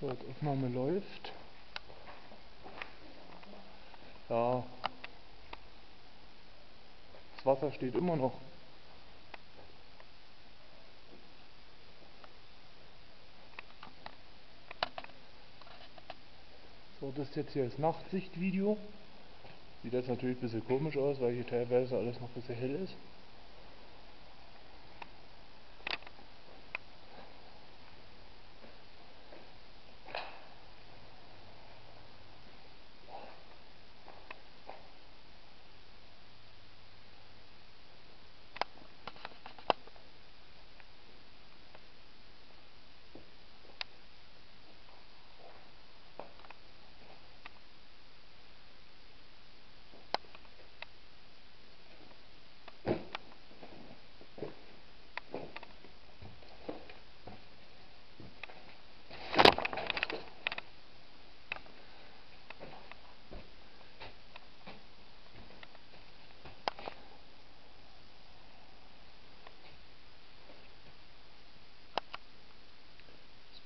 Die Aufnahme läuft. Ja. Das Wasser steht immer noch. So, das ist jetzt hier das Nachtsichtvideo. Sieht jetzt natürlich ein bisschen komisch aus, weil hier teilweise alles noch ein bisschen hell ist.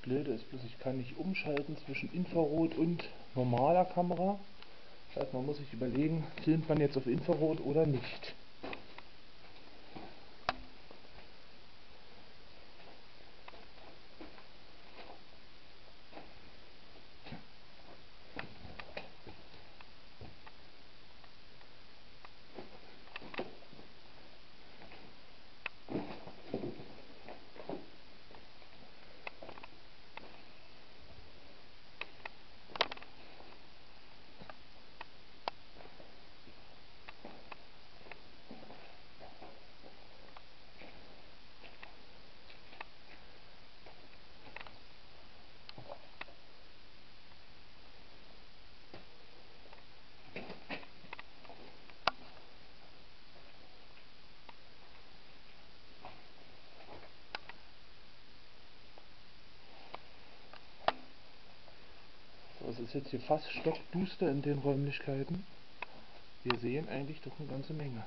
Blöde ist bloß, ich kann nicht umschalten zwischen Infrarot und normaler Kamera. Das heißt, man muss sich überlegen, filmt man jetzt auf Infrarot oder nicht. Es ist jetzt hier fast stockduster in den Räumlichkeiten. Wir sehen eigentlich doch eine ganze Menge.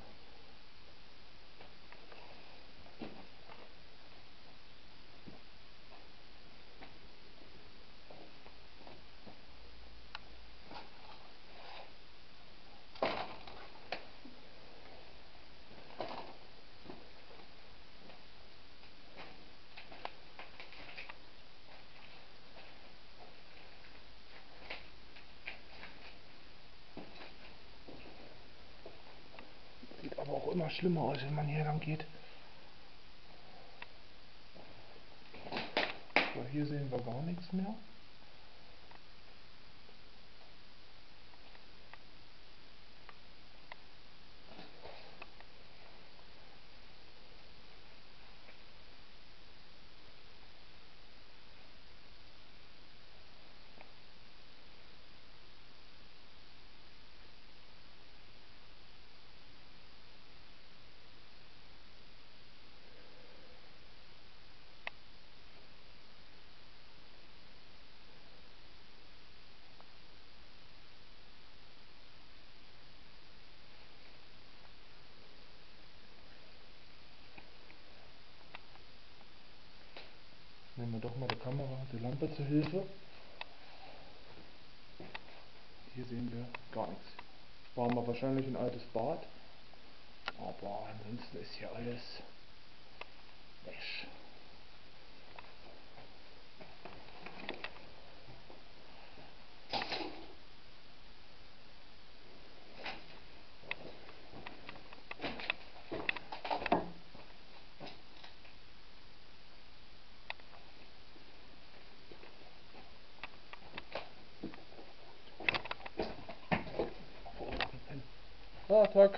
aber immer schlimmer aus, wenn man hier lang geht. So, hier sehen wir gar nichts mehr. Wir doch mal die Kamera, die Lampe zur Hilfe. Hier sehen wir gar nichts. War mal wahrscheinlich ein altes Bad. Aber ansonsten ist hier alles Wäsch. A tak